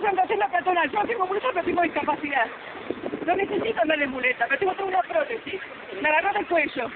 vayan a hacer la peatonal. Yo tengo muleta, pero tengo discapacidad. No necesito andar en muleta, pero tengo toda una prótesis. Me agarró del cuello.